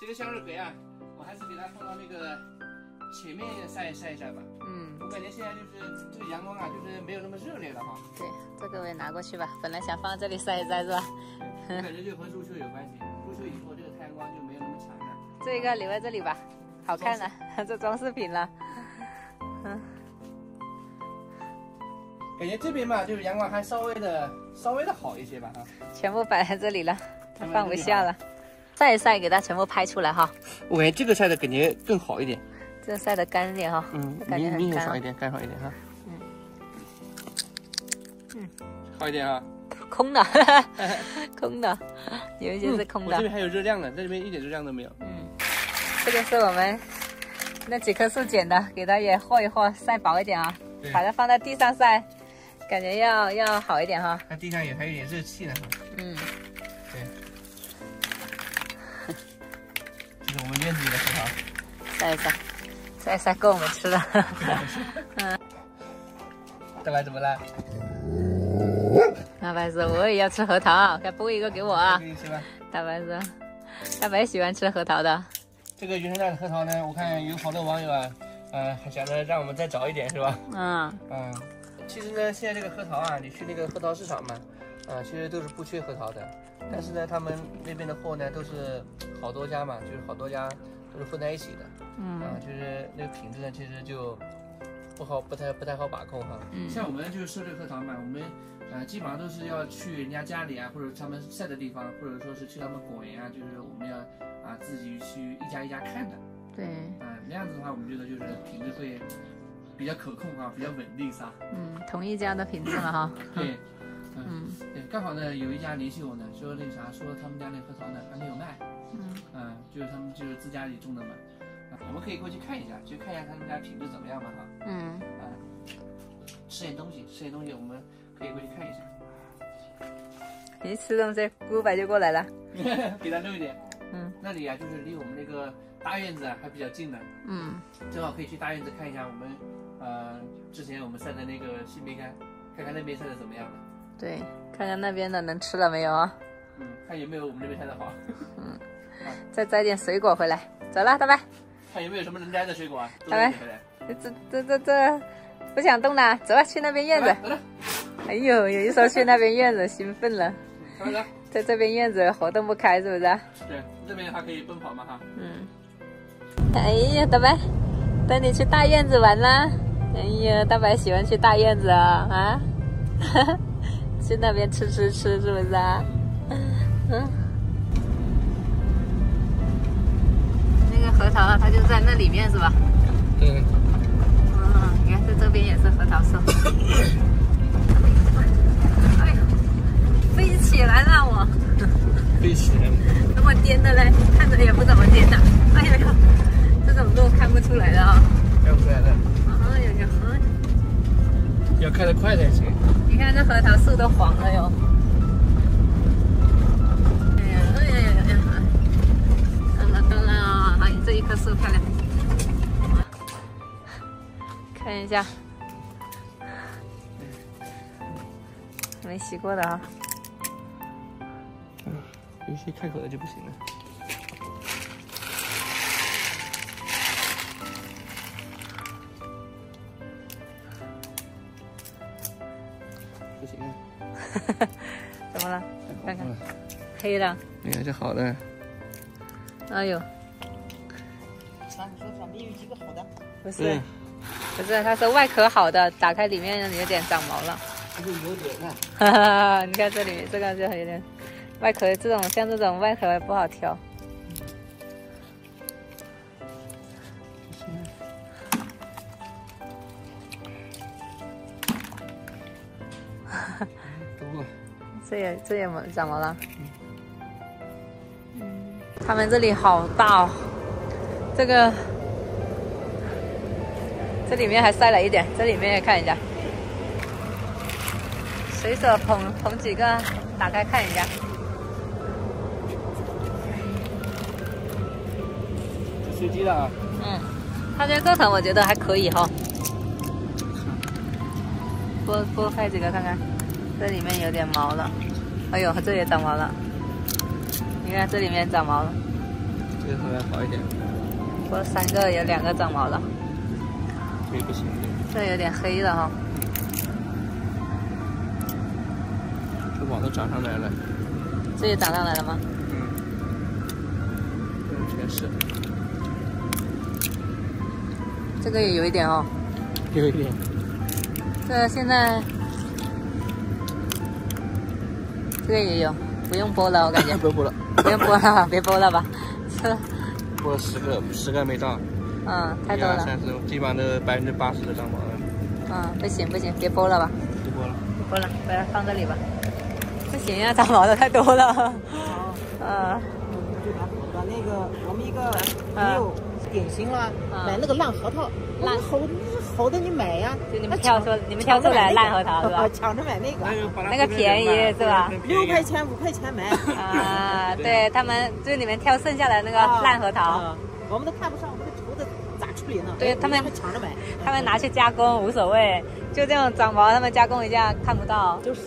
这个向日葵啊，我还是给它放到那个前面晒晒一下吧。嗯，我感觉现在就是这个阳光啊，就是没有那么热烈了哈。对，这个我也拿过去吧。本来想放这里晒一晒是吧？我感觉就和入秋有关系，入秋以后这个太阳光就没有那么强了。这个留在这里吧，好看了，这装饰品了。嗯，感觉这边嘛，就是阳光还稍微的稍微的好一些吧啊。全部摆在这里了，它放不下了。晒一晒，给它全部拍出来哈。我感觉这个晒的感觉更好一点。这个晒的干一点哈。嗯，感觉明。显少一点，干少一点哈。嗯。嗯，好一点啊。空的，空的，有一些是空的。我这边还有热量呢，这里面一点热量都没有。嗯，这个是我们那几棵树剪的，给它也和一和，晒薄一点啊。把它放在地上晒，感觉要要好一点哈。它地上也还有点热气呢。嗯。院子里的核桃。晒一晒，晒一晒够我们吃了。嗯。大白怎么了？大白说：“我也要吃核桃，该剥一个给我啊！”大白说：“大白喜欢吃核桃的。”这个原生态的核桃呢，我看有好多网友啊，呃，还想着让我们再找一点，是吧？嗯嗯。其实呢，现在这个核桃啊，你去那个核桃市场嘛，啊，其实都是不缺核桃的。但是呢，他们那边的货呢，都是好多家嘛，就是好多家都是混在一起的。嗯。啊，就是那个品质呢，其实就不好，不太不太好把控哈。嗯。像我们就是收这个核桃嘛，我们。呃，基本上都是要去人家家里啊，或者他们晒的地方，或者说是去他们果园啊，就是我们要啊自己去一家一家看的。对。啊，那样子的话，我们觉得就是品质会比较可控啊，比较稳定噻。嗯，同一家的品质了哈。对。刚好呢，有一家联系我呢，说那啥，说他们家那核桃呢还没有卖。嗯。嗯，就是他们就是自家里种的嘛，我们可以过去看一下，去看一下他们家品质怎么样嘛哈。嗯。啊，吃点东西，吃点东西，我们。可以过去看一下。你吃东西，姑白就过来了。给他弄一点。嗯，那里啊，就是离我们那个大院子啊还比较近的。嗯，正好可以去大院子看一下我们，呃，之前我们晒的那个新梅干，看看那边晒的怎么样了。对，看看那边的能吃了没有啊？嗯，看有没有我们这边晒的好。嗯，再摘点水果回来。走了，大白。看有没有什么能摘的水果啊？大白，这这这这不想动了，走吧，去那边院子。走了。哎呦，有一说去那边院子兴奋了，在这边院子活动不开，是不是？对，这边还可以奔跑嘛哈。嗯。哎呀，大白，带你去大院子玩啦！哎呀，大白喜欢去大院子啊啊！去那边吃吃吃，是不是啊？嗯。那个核桃啊它就在那里面是吧？对。嗯，你看这这边也是核桃树。哎呦飞起来了我，飞起来了，那么颠的嘞，看着也不怎么颠的。哎呀，这种路看不出来的啊，看不出来的。哎呀呀，要开得快才行。都黄了哟。哎呀，哎呀呀呀呀！等等啊，哎，这一棵树漂亮。看一下，没洗过的啊。有些开口的就不行了，不行啊！怎么了？看看，黑的。哎呀，这好的。哎呦！那你说咋没有几个好的？不是，不是，它是外壳好的，打开里面有点长毛了。是有点呢。哈哈，你看这里这个就有点。外壳这种像这种外壳不好挑。这也这也怎怎么了。嗯，他们这里好大哦，这个这里面还塞了一点，这里面也看一下，随手捧捧几个，打开看一下。随机的啊，嗯，它这个头我觉得还可以哈，多多拍几个看看，这里面有点毛了，哎呦，这也长毛了，你看这里面长毛了，这这个稍微好一点。我三个有两个长毛了，这不行。这有点黑了哈。这毛都长上来了。这也长上来了吗？嗯。这全是。这个也有一点哦。有一点。这现在，这个也有，不用剥了，我感觉。不用剥了。不用播了，别剥了吧。播了十个，十个没到。嗯，太多了。三十，基本上都百分之八十的长毛了。嗯，不行不行，别剥了吧。不剥了。不剥了，把它放这里吧。不行呀，长毛的太多了。好。嗯。把那个我们一个朋友点心了，买那个烂核桃。烂好，好的你买呀。就你们挑出，你们挑出来烂核桃是吧？抢着买那个。那个便宜是吧？六块钱五块钱买。啊，对他们就你们挑剩下的那个烂核桃。我们都看不上，我们的愁的咋处理呢？对他们抢着买，他们拿去加工无所谓，就这种长毛他们加工一下看不到。就是。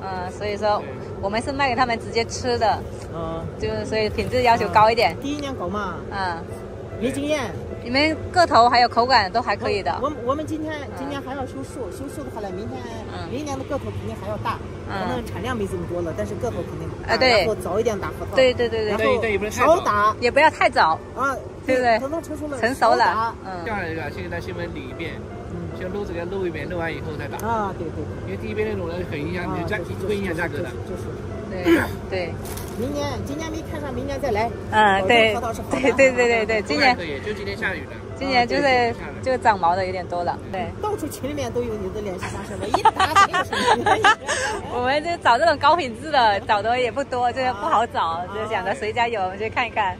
嗯，所以说我们是卖给他们直接吃的。嗯。就是所以品质要求高一点。第一年搞嘛。嗯。没经验。你们个头还有口感都还可以的。我我们今天今年还要修树，修树的话呢，明天明年的个头肯定还要大。可能产量没这么多了，但是个头肯定。啊对。然后早一点打核桃。对对对对。然后少打，也不要太早。啊，对不对？成熟了。成熟了。嗯。下来这个先给它先焖理一遍，先卤这个撸一遍，撸完以后再打。啊，对对。因为第一遍那种呢很影响价，会影响价格的。就是。对对，明年今年没看上，明年再来。嗯，对，对对对对对，今年可以，就今天下雨了。今年就是就长毛的有点多了，对。到处群里面都有你的联系方式我，一打没有什么。我们就找这种高品质的，找的也不多，就是不好找，就想着谁家有我们去看一看。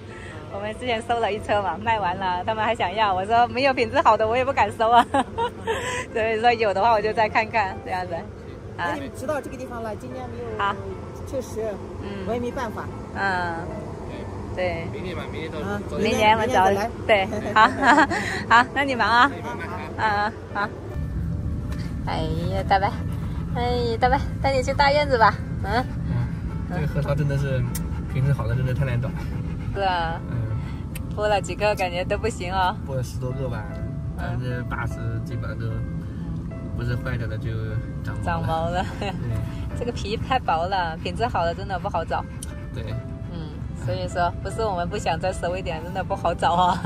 我们之前收了一车嘛，卖完了，他们还想要，我说没有品质好的我也不敢收啊。所以说有的话我就再看看这样子。啊，你知道这个地方了，今年没有。好。确实，嗯，我也没办法。嗯，对。明年吧，明年走。明年我走。对，好，好，那你忙啊。嗯，好。哎呀，大白，哎，大白，带你去大院子吧。嗯。这个核桃真的是品质好的，真的太难找。是啊。嗯。剥了几个，感觉都不行哦。剥了十多个吧，百分之八十基本上都不是坏掉的就长。长毛了。这个皮太薄了，品质好的真的不好找。对，嗯，所以说不是我们不想再收一点，真的不好找啊。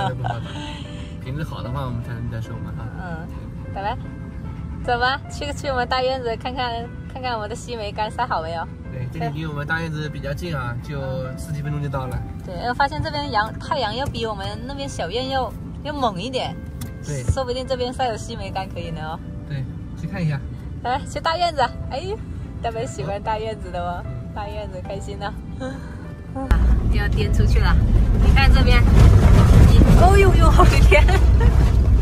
品质好的话，我们才能再收嘛。嗯，拜拜，走吧，去去我们大院子看看，看看我们的西梅干晒好没有？对，这里离我们大院子比较近啊，就十几分钟就到了。对，我发现这边阳太阳要比我们那边小院要要猛一点。对，说不定这边晒有西梅干可以呢哦。对，去看一下。来，去大院子，哎。特别喜欢大院子的哦，大院子开心呢。要颠出去了，你看这边，哦呦呦，好几天！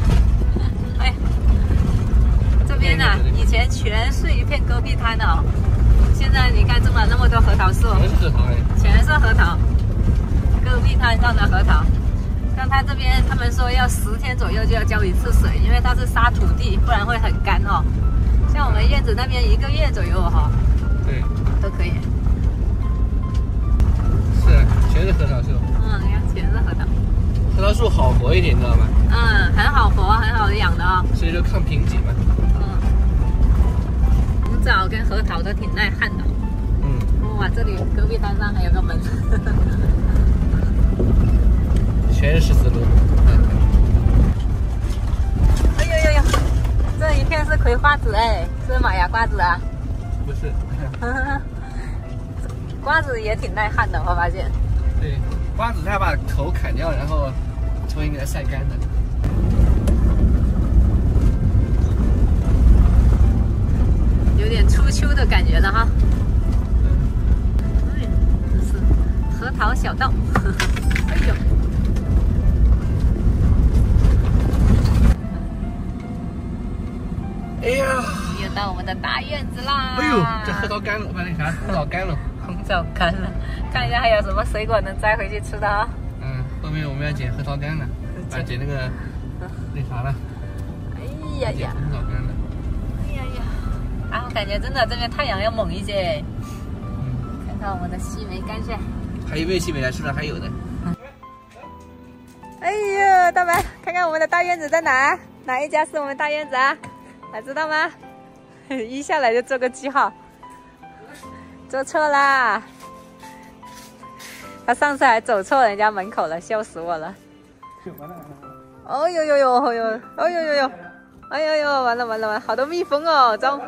哎，这边呢，以前全是一片戈壁滩的哦，现在你看种了那么多核桃树，全是核桃，全是核桃，戈壁滩上的核桃。像它这边，他们说要十天左右就要浇一次水，因为它是沙土地，不然会很干哦。像我们院子那边一个月左右哈，对，都可以。是，全是核桃树。嗯，你看，全是核桃。核桃树好活一点，你知道吗？嗯，很好活，很好养的啊。所以说抗贫瘠嘛。嗯。红枣跟核桃都挺耐旱的。嗯。哇，这里戈壁滩上还有个门。全是十字路。哎呦呦呦这一片是葵花籽哎，是马牙瓜子啊？不是，瓜子也挺耐旱的，我发现。对，瓜子它要把头砍掉，然后重新给它晒干的。有点初秋的感觉了哈。哎，这是核桃小道。哎呦。哎呀！又到我们的大院子啦！哎呦，这核桃干了，我把那啥，红枣干了，红枣干了，看一下还有什么水果能摘回去吃的啊？嗯，后面我们要捡核桃干了，啊，捡那个那啥了。哎呀呀！红枣干了。哎呀呀！啊，我感觉真的这边太阳要猛一些。嗯。看看我们的西梅干线。还有没有西梅啊？是不是还有的？哎呦，大白，看看我们的大院子在哪？哪一家是我们大院子啊？还知道吗？一下来就做个记号，做错啦！他上次还走错人家门口了，笑死我了。哦呦呦呦，哦呦，哦呦呦呦，哎呦呦，完了完了完了，好多蜜蜂哦，中，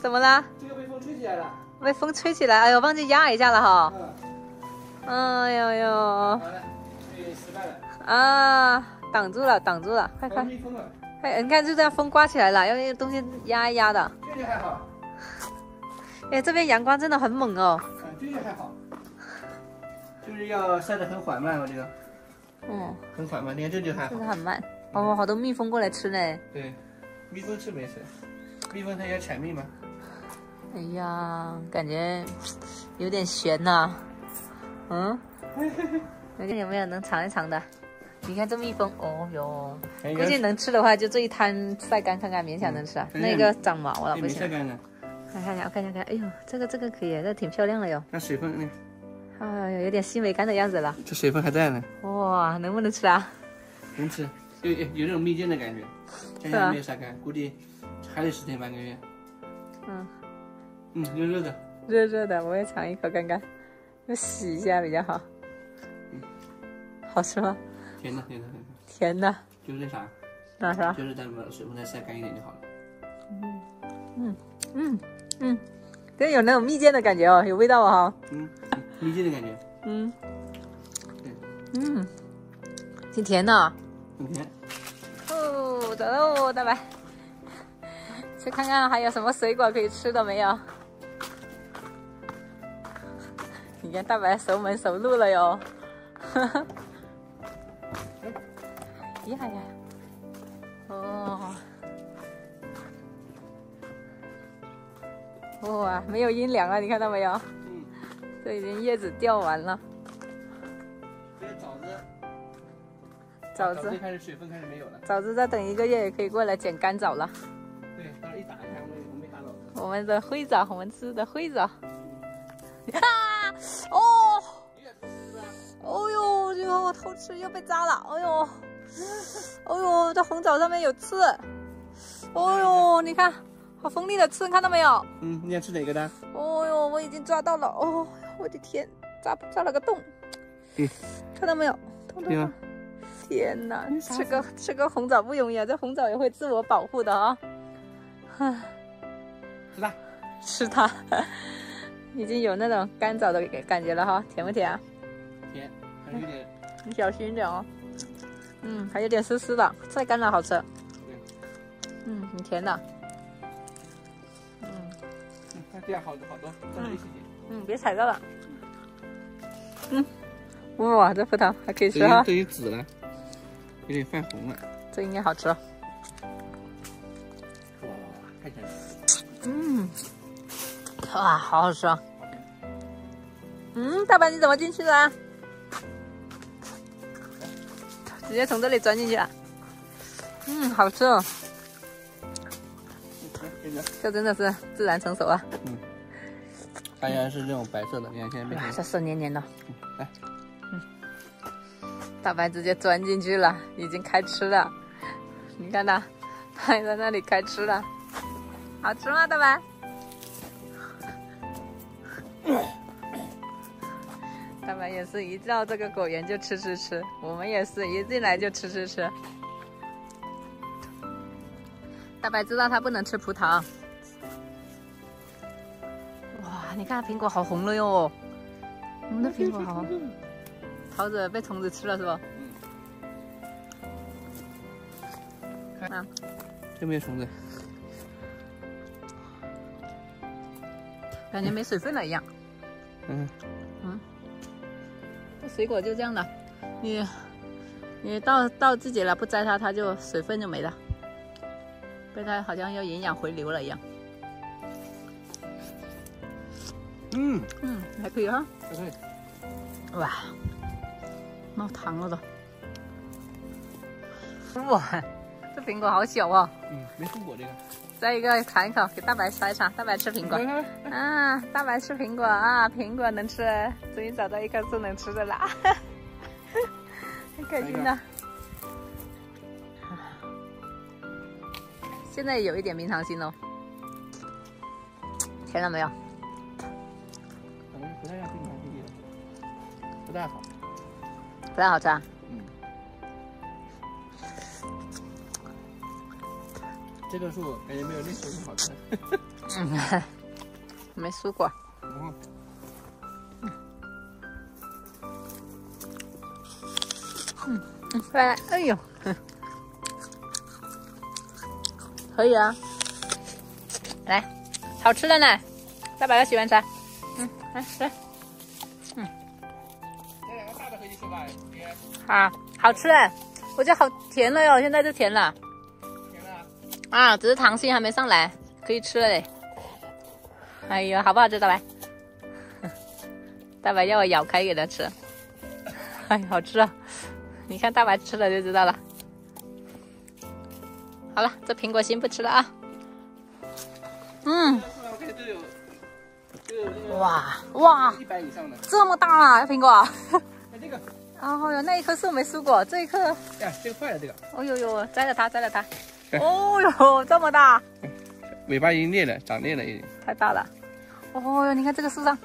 怎么了？这个被风吹起来了。被风吹起来，哎呦，忘记压一下了哈。哎呦呦。完了，失败了。啊，挡住了，挡住了，快快。蜜蜂了。哎，你看就这样风刮起来了，要用东西压一压的。这里还好。哎，这边阳光真的很猛哦。嗯，这里还好。就是要晒得很缓慢，我觉得。嗯。很缓慢，你看这就还好。真的很慢。哦，好多蜜蜂过来吃呢。对，蜜蜂吃没事，蜜蜂它要采蜜嘛。哎呀，感觉有点悬呐。嗯。看有没有能尝一尝的？你看这蜜蜂，哦哟，估计能吃的话，就这一摊晒干看看，勉强能吃啊。那个长毛了，不行。晒干了。看一下，我看一下看，哎呦，这个这个可以，这挺漂亮的哟。那水分呢？哎呦，有点细梅干的样子了。这水分还在呢。哇，能不能吃啊？能吃，有有有那种蜜饯的感觉。现在没有晒干，估计还得十天半个月。嗯。嗯，热热的。热热的，我也尝一口看看，要洗一下比较好。嗯。好吃吗？甜的，甜的，甜的，就是那啥，那啥，就是再把水分再晒干一点就好了。嗯嗯嗯嗯，真有那种蜜饯的感觉哦，有味道哦哈。嗯，蜜饯的感觉。嗯。嗯，挺甜的。很甜。哦，走喽，大白，去看看还有什么水果可以吃的没有？你看大白熟门熟路了哟。哈哈。厉害呀！哦，哇，没有阴凉啊，你看到没有？嗯，这已经叶子掉完了。这些枣子，枣子开始水分开始没有了。枣子再等一个月也可以过来捡干枣了。对，到时候一打开，我我没打到。我们的灰枣，我们吃的灰枣。啊！哦！哦呦，这个我偷吃又被扎了，哎呦！哦呦，这红枣上面有刺！哦呦，你看，好锋利的刺，看到没有？嗯，你想吃哪个的？哦呦，我已经抓到了！哦，我的天，扎扎了个洞！嗯，看到没有？痛痛痛！天哪，吃个吃个红枣不容易啊！这红枣也会自我保护的啊！哈，吃它，吃它，已经有那种干枣的感觉了哈，甜不甜啊？甜，还有点。你小心点哦。嗯，还有点湿湿的，晒干了好吃。嗯，很甜的。嗯，嗯这样好多好多，再一起嗯，别踩到了。嗯，哇，这葡萄还可以吃哈。这有紫了，有点泛红了。这应该好吃。哇，看起来。嗯，哇，好好吃啊。嗯，大白你怎么进去的？直接从这里钻进去了，嗯，好吃哦。这真的是自然成熟啊。嗯，它原来是这种白色的，你看现在变成。这是黏黏的。来，嗯，大白直接钻进去了，已经开吃了。你看它，还在那里开吃了，好吃吗，大白？也是一到这个果园就吃吃吃，我们也是一进来就吃吃吃。大白知道他不能吃葡萄。哇，你看苹果好红了哟！我们的苹果好，桃子被虫子吃了是不？看，有没有虫子？感觉没水分了一样。嗯。水果就这样的，你你到到季节了不摘它，它就水分就没了，被它好像要营养回流了一样。嗯嗯，还可以哈，还可以。哇，冒糖了都。哇，这苹果好小哦。嗯，没吃过这个。再一个尝一口，给大白尝一尝。大白吃苹果，啊，大白吃苹果啊，苹果能吃，终于找到一棵树能吃的了，太开心了。现在有一点冰糖心喽，甜了没有？不太像，不太好，不太好吃啊。这棵树感觉没有那棵树好吃。嗯，没输过。嗯。嗯嗯，来，哎呦，可以啊。来，好吃的呢，大宝要喜欢吃。嗯，来吃。嗯。这两个大的回去吃吧，好，好吃哎，我觉得好甜了哟，现在就甜了。啊，只是糖心还没上来，可以吃了嘞。哎呀，好不好吃，大白？大白要我咬开给他吃。哎，好吃啊！你看大白吃了就知道了。好了，这苹果心不吃了啊。嗯。哇哇！一百以上的。这么大啊，苹果。那这个。哦哟，那一棵树没输过，这一棵。哎，这个坏了，这个。哦呦呦，摘了它，摘了它。哦哟，这么大。尾巴已经裂了，长裂了已经。太大了。哦哟，你看这个树上。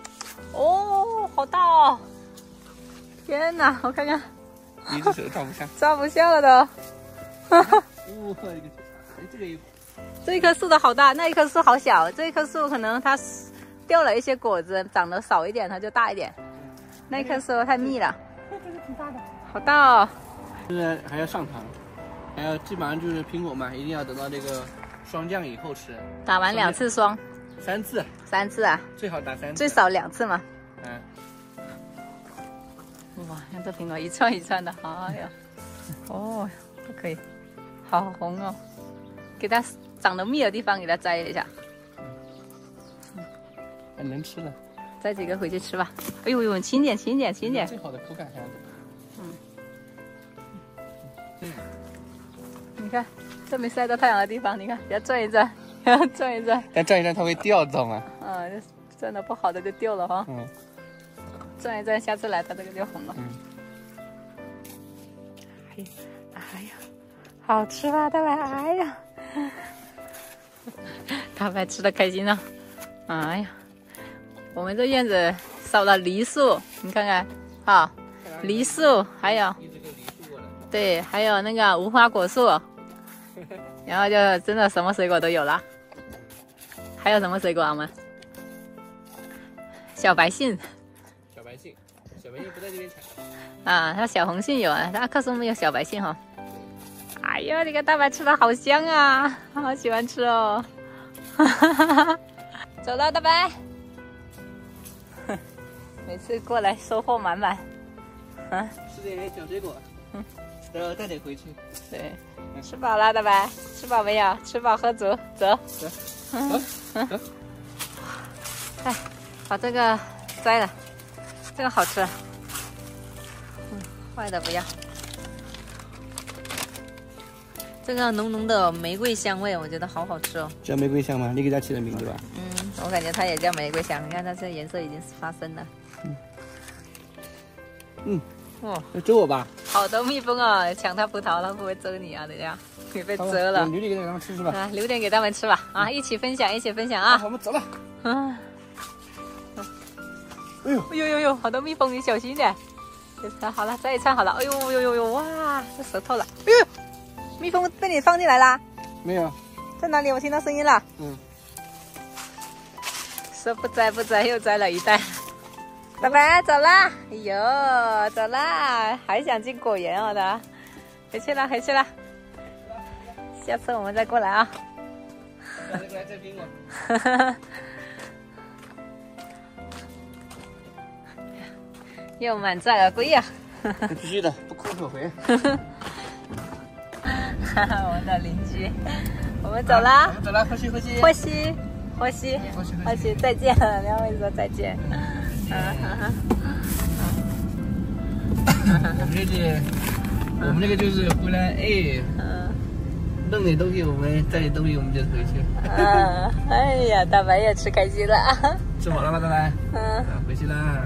哦，好大哦。天哪，我看看。一只手抓不下，抓不下了都。哈哈。哇，这个，哎，这个。这一棵树的好大，那一棵树好小。这一棵树可能它掉了一些果子，长得少一点，它就大一点。那棵树太密了。这个挺大的。好大哦。现在还要上糖，还有基本上就是苹果嘛，一定要等到这个霜降以后吃。打完两次霜。三次。三次啊？最好打三次。最少两次嘛。嗯。哇，看这苹果一串一串的，哎呀，哦，不可以，好红哦，给它长得密的地方给它摘一下，还能吃了，摘几个回去吃吧。哎呦呦，轻点，轻点，轻点。最好的口感还是嗯。你看，这没晒到太阳的地方，你看，给它转一转，给它转一转。再转一转，它会掉，知道吗？嗯，转的不好的就掉了哈。嗯。转一转，下次来它这个就红了。嗯。哎呀，哎呀，好吃吧，大白？哎呀，大白吃的开心了。哎呀，我们这院子少了梨树，你看看，啊，梨树，还有，对，还有那个无花果树，然后就真的什么水果都有了。还有什么水果啊？们小白杏。小白杏小白杏不在这边采啊，它小红杏有啊，它棵树没有小白杏哈。哎呀，这个大白吃的好香啊，好喜欢吃哦。走了，大白。每次过来收获满满。啊，吃点小水果，嗯，然后带点回去。对，吃饱了，大白，吃饱没有？吃饱喝足，走。走。走。走。哎，把这个摘了。这个好吃，嗯，坏的不要。这个浓浓的玫瑰香味，我觉得好好吃哦。叫玫瑰香吗？你给它起的名字吧？嗯，我感觉它也叫玫瑰香。你看它这颜色已经发生了。嗯。嗯。哦，要蛰我吧？好多蜜蜂啊，抢它葡萄，它会不会蛰你啊？等下你被蛰了。留点给他们吃是吧？啊，留点给他们吃吧。啊，一起分享，一起分享啊！我们走了。嗯。哎呦呦呦呦！好多蜜蜂，你小心点。好了，摘一串好了。哎呦呦呦呦！哇，这舌头了。哎呦，蜜蜂被你放进来啦？没有。在哪里？我听到声音了。嗯。说不摘不摘，又摘了一袋。拜拜，走啦！哎呦，走啦！还想进果园哦的，回去了，回去了。下次我们再过来啊。再过来摘苹果。哈哈。又满载而归呀！必须的，不哭不回。哈哈，我们的邻居，我们走啦！我们走啦，呼吸呼吸，呼吸呼吸呼吸，再见，两位说再见。哈哈我们这里，我们这个就是回来哎，弄点东西，我们带点东西，我们就回去。嗯，哎呀，大白也吃开心了。吃饱了吗，大白？嗯，回去啦。